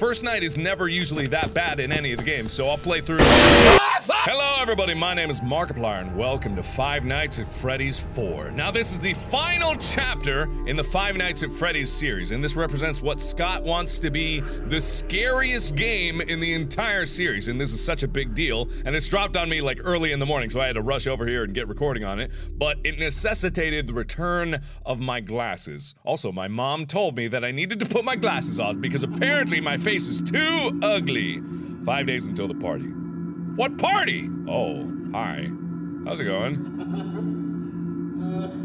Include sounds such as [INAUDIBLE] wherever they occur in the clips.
first night is never usually that bad in any of the games, so I'll play through. Hello, everybody. My name is Markiplier, and welcome to Five Nights at Freddy's 4. Now, this is the final chapter in the Five Nights at Freddy's series, and this represents what Scott wants to be the scariest game in the entire series. And this is such a big deal, and it's dropped on me like early in the morning, so I had to rush over here and get recording on it. But it necessitated the return of my glasses. Also, my mom told me that I needed to put my glasses on because apparently my face is too ugly. Five days until the party. What party? Oh, hi. How's it going?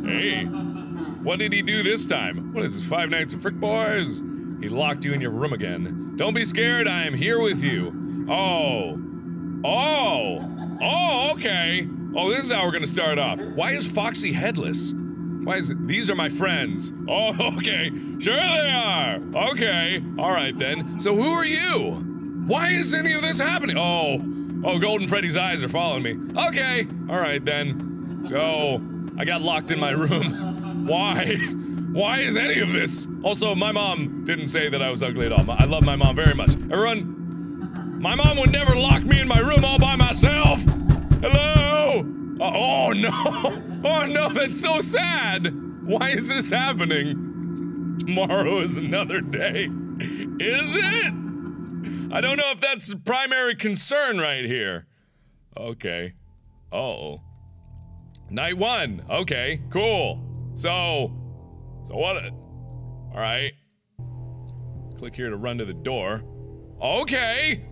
Hey. What did he do this time? What is this, Five Nights at Frick Boys? He locked you in your room again. Don't be scared, I am here with you. Oh. Oh. Oh, okay. Oh, this is how we're gonna start off. Why is Foxy headless? Why is it? These are my friends. [LAUGHS] Oh, okay. Sure they are. Okay. Alright then. So who are you? Why is any of this happening? Oh. Oh, Golden Freddy's eyes are following me. Okay. Alright then. So, I got locked in my room. [LAUGHS] Why? Why is any of this? Also, my mom didn't say that I was ugly at all. I love my mom very much. Everyone, my mom would never lock me in my room all by myself. Hello? Uh, oh no. [LAUGHS] Oh no, that's so sad. Why is this happening? Tomorrow is another day. Is it? I don't know if that's the primary concern right here. Okay. Uh oh. Night one. Okay, cool. So, so what? All right. Click here to run to the door. Okay.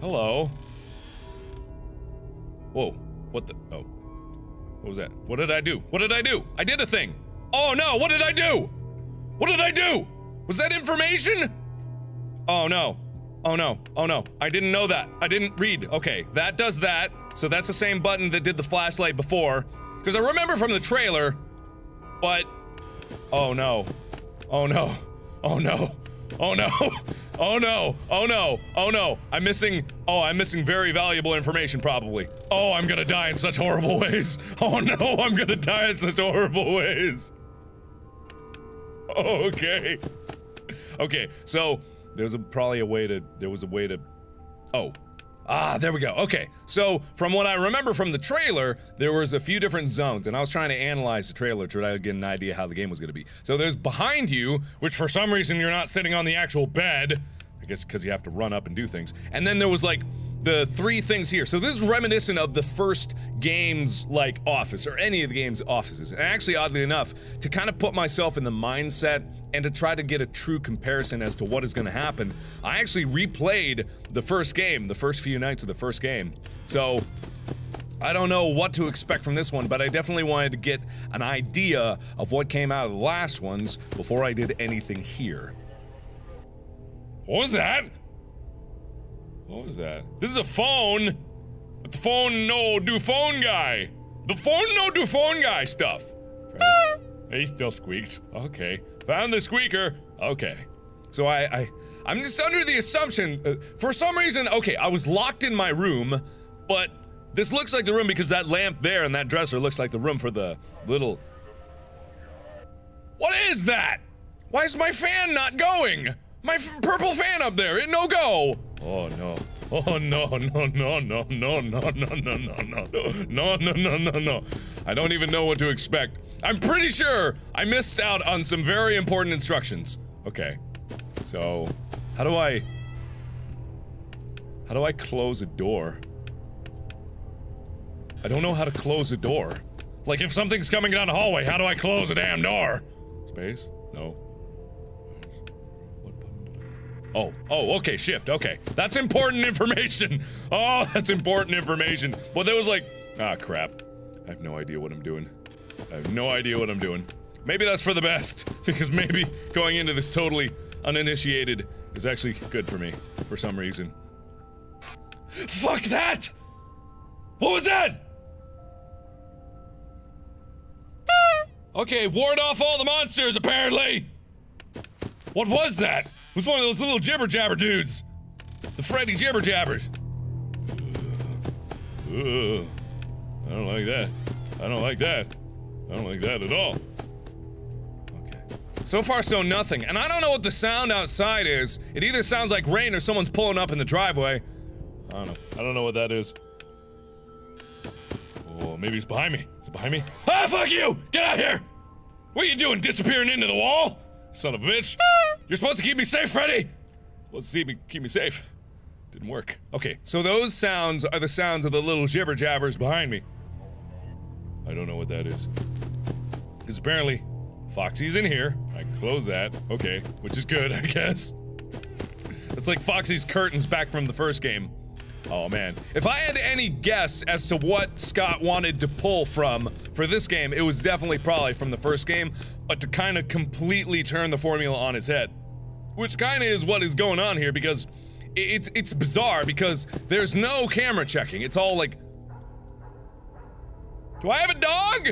Hello. Whoa. What the? Oh. What was that? What did I do? What did I do? I did a thing. Oh no, what did I do? What did I do? Was that information? Oh no. Oh no. Oh no. I didn't know that. I didn't read. Okay, that does that. So that's the same button that did the flashlight before. Because I remember from the trailer, but. Oh no. Oh no. Oh no. Oh no. [LAUGHS] Oh no. Oh no. Oh no. I'm missing. Oh, I'm missing very valuable information, probably. Oh, I'm gonna die in such horrible [LAUGHS] ways. Oh no, I'm gonna die in such horrible ways. [LAUGHS] Okay. Okay, so there's a, probably a way to. There was a way to. Oh. Ah, there we go. Okay, so from what I remember from the trailer, there was a few different zones, and I was trying to analyze the trailer to try to get an idea how the game was going to be. So there's behind you, which for some reason you're not sitting on the actual bed. I guess because you have to run up and do things. And then there was like the three things here. So this is reminiscent of the first game's like office or any of the game's offices. And actually, oddly enough, to kind of put myself in the mindset and to try to get a true comparison as to what is going to happen, I actually replayed the first game, the first few nights of the first game. So I don't know what to expect from this one, but I definitely wanted to get an idea of what came out of the last ones before I did anything here. What was that? What was that? This is a phone. But the phone no do phone guy. The phone no do phone guy stuff. [LAUGHS] he still squeaks. Okay. Found the squeaker. Okay. So I, I, I'm just under the assumption, uh, for some reason, okay, I was locked in my room, but this looks like the room because that lamp there and that dresser looks like the room for the little. What is that? Why is my fan not going? My purple fan up there, it no go. Oh no. Oh no no no no no no no no no no no no no no no I don't even know what to expect. I'm pretty sure I missed out on some very important instructions. Okay. So, how do I How do I close a door? I don't know how to close a door. Like if something's coming down the hallway, how do I close a damn door? Space? No. Oh, oh, okay, shift, okay. That's important [LAUGHS] information. Oh, that's important information. Well, there was like, ah, crap. I have no idea what I'm doing. I have no idea what I'm doing. Maybe that's for the best, [LAUGHS] because maybe going into this totally uninitiated is actually good for me, for some reason. Fuck that! What was that? Okay, ward off all the monsters, apparently! What was that? Was one of those little jibber jabber dudes. The Freddy jibber jabbers. Ugh. I don't like that. I don't like that. I don't like that at all. Okay. So far, so nothing. And I don't know what the sound outside is. It either sounds like rain or someone's pulling up in the driveway. I don't know. I don't know what that is. Oh, maybe he's behind me. Is it behind me? Ah, fuck you! Get out here! What are you doing, disappearing into the wall? Son of a bitch. You're supposed to keep me safe, Freddy! Let's see me keep me safe. Didn't work. Okay, so those sounds are the sounds of the little jibber jabbers behind me. I don't know what that is. Because apparently, Foxy's in here. I close that. Okay, which is good, [LAUGHS] I guess. It's like Foxy's curtains back from the first game. Oh man. If I had any guess as to what Scott wanted to pull from for this game, it was definitely probably from the first game, but to kind of completely turn the formula on its head. Which kind of is what is going on here because it's it's bizarre because there's no camera checking. It's all like Do I have a dog?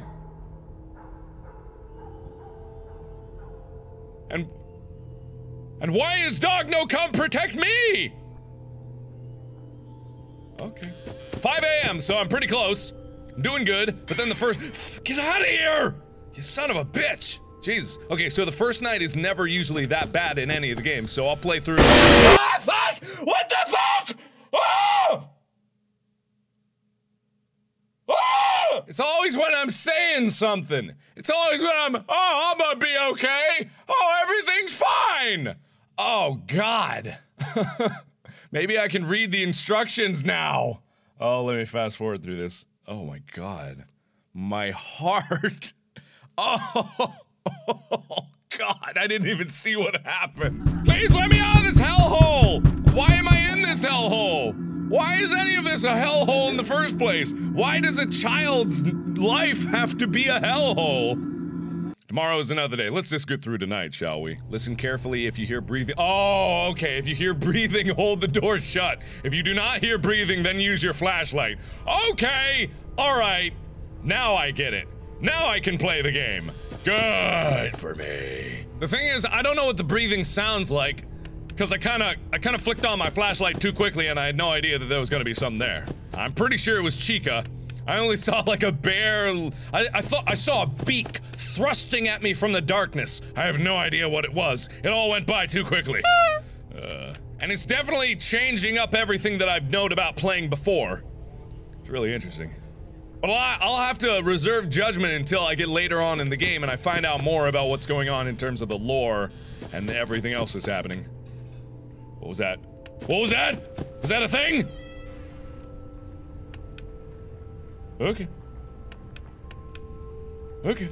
And And why is dog no come protect me? Okay. 5 a.m., so I'm pretty close. I'm doing good, but then the first- Get out of here! You son of a bitch! Jesus. Okay, so the first night is never usually that bad in any of the games, so I'll play through- Ah, fuck! What the fuck? Ah! Ah! It's always when I'm saying something. It's always when I'm- Oh, I'm gonna be okay! Oh, everything's fine! Oh, God. [LAUGHS] Maybe I can read the instructions now. Oh, let me fast forward through this. Oh my god. My [LAUGHS] heart. Oh, [LAUGHS] god, I didn't even see what happened. Please let me out of this hellhole! Why am I in this hellhole? Why is any of this a hellhole in the first place? Why does a child's life have to be a hellhole? Tomorrow is another day. Let's just get through tonight, shall we? Listen carefully if you hear breathing. Oh, okay. If you hear [LAUGHS] breathing, hold the door shut. If you do not hear breathing, then use your flashlight. Okay! Alright. Now I get it. Now I can play the game. Good for me. The thing is, I don't know what the breathing sounds like. Cause I kinda I kinda flicked on my flashlight too quickly and I had no idea that there was gonna be something there. I'm pretty sure it was Chica. I only [LAUGHS] saw like a bear. I, I thought I saw a beak thrusting at me from the darkness. I have no idea what it was. It all went by too quickly. [LAUGHS] Uh, and it's definitely changing up everything that I've known about playing before. It's really interesting. But I'll have to reserve judgment until I get later on in the game and I find out more about what's going on in terms of the lore and everything else that's happening. What was that? What was that? Was that a thing? Okay. Okay.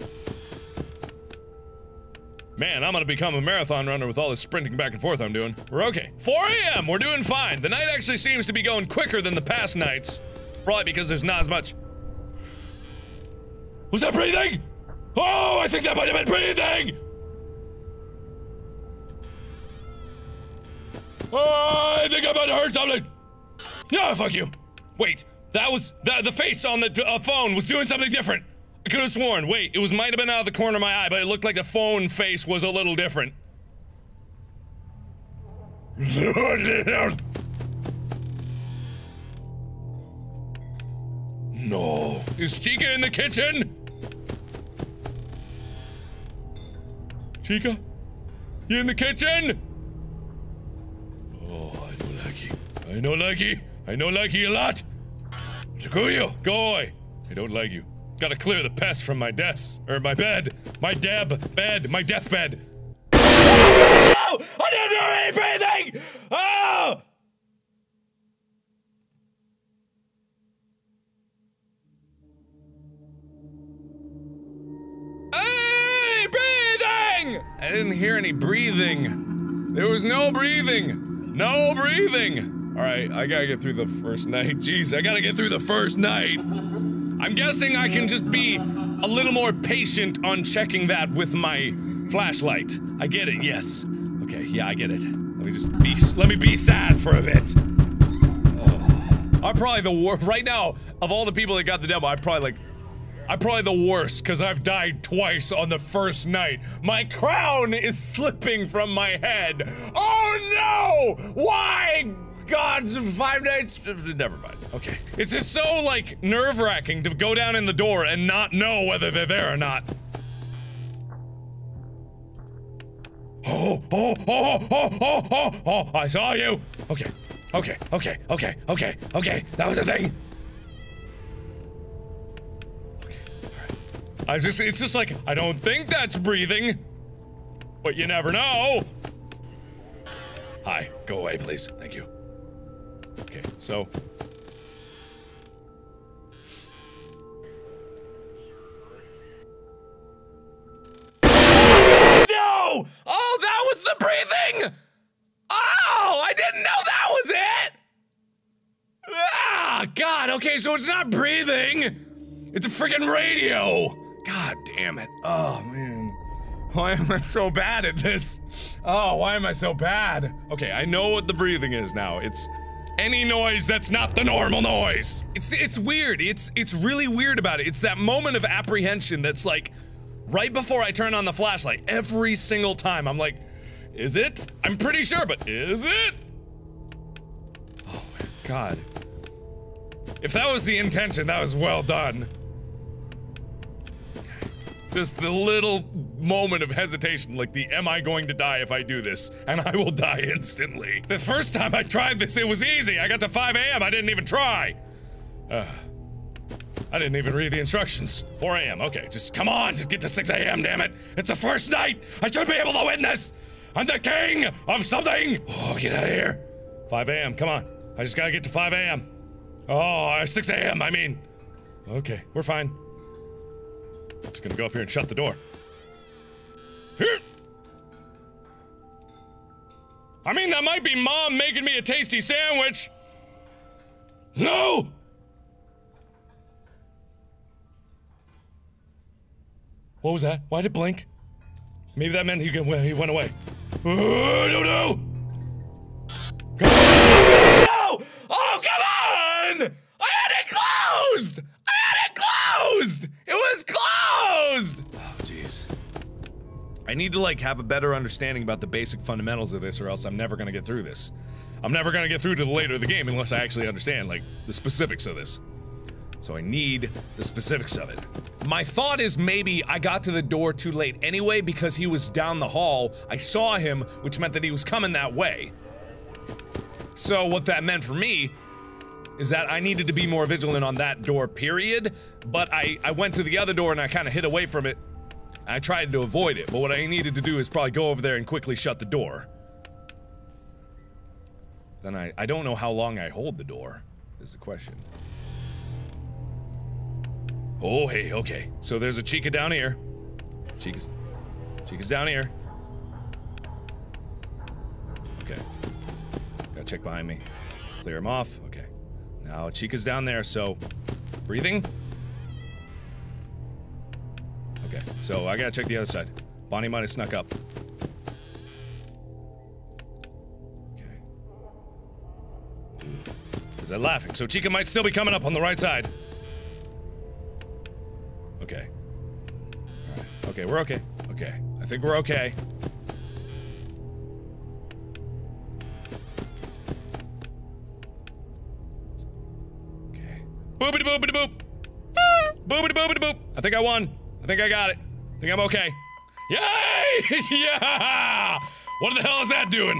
Man, I'm gonna become a marathon runner with all this sprinting back and forth I'm doing. We're okay. 4 a.m. We're doing fine. The night actually seems to be going quicker than the past nights. Probably because there's not as much. Was that breathing? Oh, I think that might have been breathing! Oh, I think I might have heard something. No, fuck you. Wait, that was the the face on the uh, phone was doing something different. I could have sworn. Wait, it was might have been out of the corner of my eye, but it looked like the phone face was a little different. [LAUGHS] no. Is Chica in the kitchen? Chica? You in the kitchen? Oh, I know Lucky. I know Lucky. I know Lucky a lot. Takuyo, go away. I don't like you. Gotta clear the pest from my desk. Or my bed. My deb bed. My deathbed. Oh! I didn't do any breathing! Oh! Ah! Breathing! I didn't hear any breathing. There was no breathing. No breathing. Alright, I gotta get through the first night. [LAUGHS] Jeez, I gotta get through the first night. I'm guessing I can just be a little more patient on checking that with my flashlight. I get it, yes. Okay, yeah, I get it. Let me just be- let me be sad for a bit. Oh. I'm probably the worst- right now, of all the people that got the demo, I'm probably like- I'm probably the worst, because I've died twice on the first night. My crown is slipping from my head. Oh no! Why? God, five nights? Never mind. Okay. It's just so, like, nerve-wracking to go down in the door and not know whether they're there or not. Oh, oh, oh, oh, oh, oh, oh, I saw you. Okay, okay, okay, okay, okay, okay. That was a thing. I just, it's just like, I don't think that's breathing. But you never know. Hi, go away, please. Thank you. Okay, so. No! Oh, that was the breathing! Oh, I didn't know that was it! Ah, God, okay, so it's not breathing. It's a freaking radio. God damn it. Oh, man. Why am I so bad at this? Oh, why am I so bad? Okay, I know what the breathing is now. It's any noise that's not the normal noise. It's it's weird. It's it's really weird about it. It's that moment of apprehension that's like right before I turn on the flashlight. Every single time I'm like, is it? I'm pretty sure, but is it? Oh my god. If that was the intention, that was well done. Just the little moment of hesitation, like the am I going to die if I do this? And I will die instantly. The first time I tried this, it was easy. I got to 5 a.m., I didn't even try. Uh, I didn't even read the instructions. 4 a.m., okay, just come on, just get to 6 a.m., damn it. It's the first night. I should be able to win this. I'm the king of something. Oh, get out of here. 5 a.m., come on. I just gotta get to 5 a.m. Oh, 6 a.m., I mean. Okay, we're fine. Just gonna go up here and shut the door. I mean, that might be mom making me a tasty sandwich. No! What was that? Why did it blink? Maybe that meant he, he went away. Oh, no, no! No! I need to, like, have a better understanding about the basic fundamentals of this, or else I'm never gonna get through this. I'm never gonna get through to the later of the game unless I actually understand, like, the specifics of this. So I need the specifics of it. My thought is maybe I got to the door too late anyway because he was down the hall. I saw him, which meant that he was coming that way. So what that meant for me is that I needed to be more vigilant on that door, period. But I, I went to the other door and I kind of hid away from it. I tried to avoid it, but what I needed to do is probably go over there and quickly shut the door. Then I, I don't know how long I hold the door, is the question. Oh, hey, okay. So there's a Chica down here. Chica's, Chica's down here. Okay. Gotta check behind me. Clear him off. Okay. Now Chica's down there, so breathing. So I gotta check the other side. Bonnie might have snuck up. Okay. Is that laughing? So Chica might still be coming up on the right side. Okay. Okay, we're okay. Okay. I think we're okay. Okay. Boopity boopity boop! Boopity boopity boop! I think I won. I think I got it. Think I'm okay. Yay! [LAUGHS] yeah! What the hell is that doing?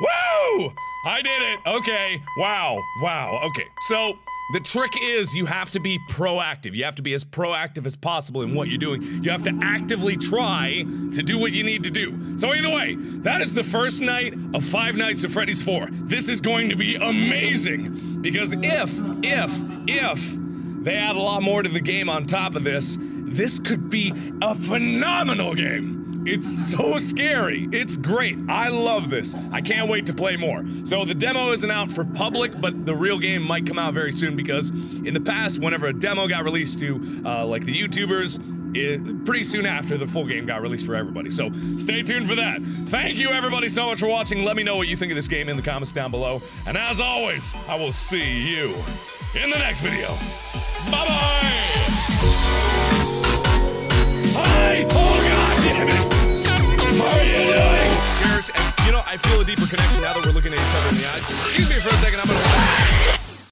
Woo! I did it. Okay. Wow. Wow. Okay. So the trick is you have to be proactive. You have to be as proactive as possible in what you're doing. You have to actively try to do what you need to do. So either way, that is the first night of Five Nights at Freddy's 4. This is going to be amazing because if, if, if they add a lot more to the game on top of this, this could be a phenomenal game. It's so scary. It's great. I love this. I can't wait to play more. So the demo isn't out for public, but the real game might come out very soon because in the past, whenever a demo got released to uh, like the YouTubers, it, pretty soon after the full game got released for everybody. So stay tuned for that. Thank you everybody so much for watching. Let me know what you think of this game in the comments down below. And as always, I will see you in the next video. Bye-bye! Oh god damn it! How are you doing? You know, I feel a deeper connection now that we're looking at each other in the eyes. Excuse me for a second, I'm gonna